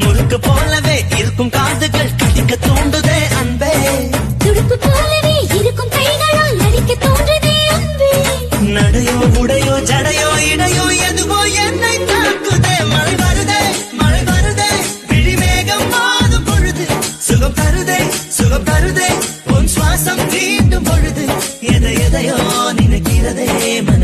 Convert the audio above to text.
முறுக்கு போலவே இருக்கும் காதுகள் கடிக்க தூண்டுதே அன்பே. துடுப்பு போலவே இருக்கும் கைகளால் நடிக்க தோன்றுதே அன்பே. நடையோ உடையோ ஜடையோ இடையோ எதுவோ என்னை தாக்குதே. மழை வருதே மழை வருதே. விழி மேகம் மாதும் பொழுது சுகம் தருதே சுகம் தருதே. உன் சுவாசம் தீண்டும் பொழுது எதை எதையோ நினைக்கிறதே மன